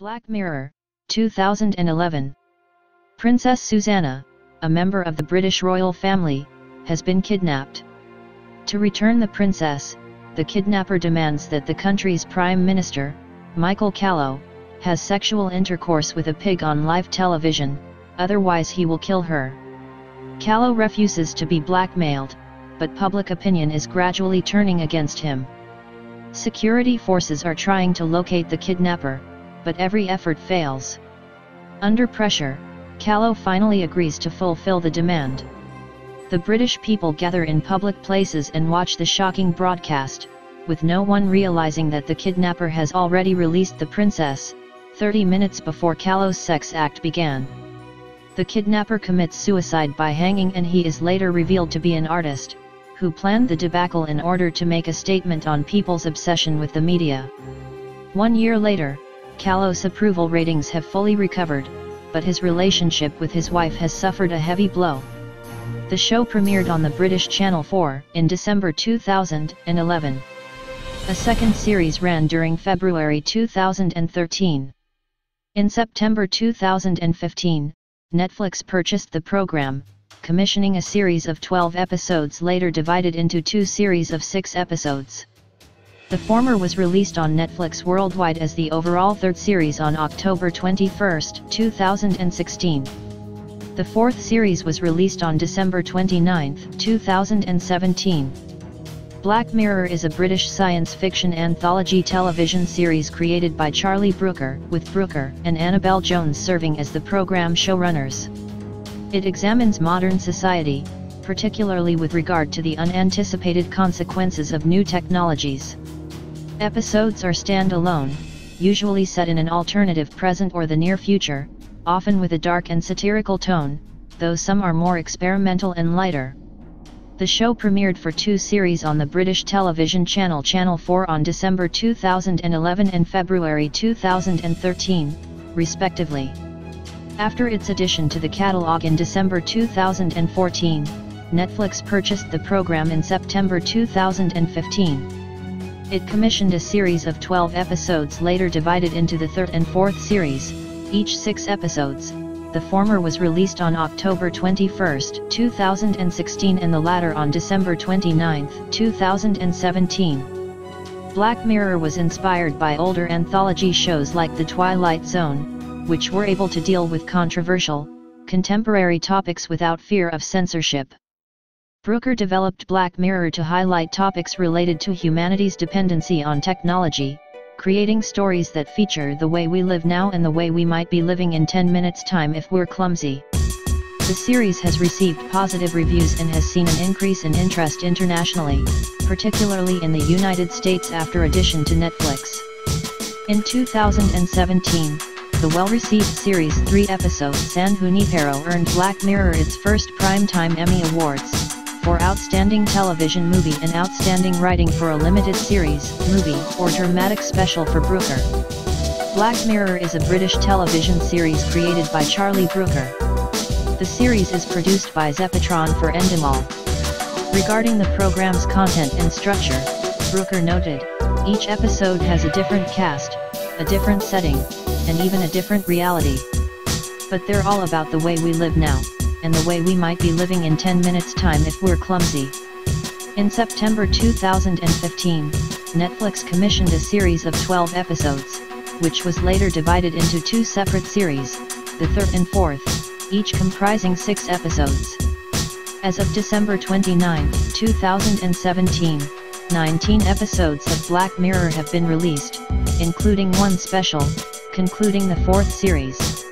Black Mirror, 2011. Princess Susannah, a member of the British royal family, has been kidnapped. To return the princess, the kidnapper demands that the country's prime minister, Michael Callow, has sexual intercourse with a pig on live television, otherwise he will kill her. Callow refuses to be blackmailed, but public opinion is gradually turning against him. Security forces are trying to locate the kidnapper, but every effort fails. Under pressure, Callow finally agrees to fulfill the demand. The British people gather in public places and watch the shocking broadcast, with no one realizing that the kidnapper has already released the princess, 30 minutes before Callow's sex act began. The kidnapper commits suicide by hanging and he is later revealed to be an artist, who planned the debacle in order to make a statement on people's obsession with the media. One year later, Callow's approval ratings have fully recovered, but his relationship with his wife has suffered a heavy blow. The show premiered on the British Channel 4 in December 2011. A second series ran during February 2013. In September 2015, Netflix purchased the program, commissioning a series of 12 episodes later divided into two series of 6 episodes. The former was released on Netflix worldwide as the overall third series on October 21, 2016. The fourth series was released on December 29, 2017. Black Mirror is a British science fiction anthology television series created by Charlie Brooker, with Brooker and Annabel Jones serving as the program showrunners. It examines modern society, particularly with regard to the unanticipated consequences of new technologies. Episodes are standalone, usually set in an alternative present or the near future, often with a dark and satirical tone, though some are more experimental and lighter. The show premiered for two series on the British television channel Channel 4 on December 2011 and February 2013, respectively. After its addition to the catalogue in December 2014, Netflix purchased the program in September 2015. It commissioned a series of 12 episodes later divided into the third and fourth series, each six episodes. The former was released on October 21, 2016 and the latter on December 29, 2017. Black Mirror was inspired by older anthology shows like The Twilight Zone, which were able to deal with controversial, contemporary topics without fear of censorship. Brooker developed Black Mirror to highlight topics related to humanity's dependency on technology, creating stories that feature the way we live now and the way we might be living in 10 minutes time if we're clumsy. The series has received positive reviews and has seen an increase in interest internationally, particularly in the United States after addition to Netflix. In 2017, the well-received series 3 episode San Junipero earned Black Mirror its first Primetime Emmy Awards for Outstanding Television Movie and Outstanding Writing for a Limited Series, Movie, or Dramatic Special for Brooker. Black Mirror is a British television series created by Charlie Brooker. The series is produced by Zeppotron for Endemol. Regarding the program's content and structure, Brooker noted, each episode has a different cast, a different setting, and even a different reality. But they're all about the way we live now and the way we might be living in 10 minutes time if we're clumsy. In September 2015, Netflix commissioned a series of 12 episodes, which was later divided into two separate series, the third and fourth, each comprising six episodes. As of December 29, 2017, 19 episodes of Black Mirror have been released, including one special, concluding the fourth series.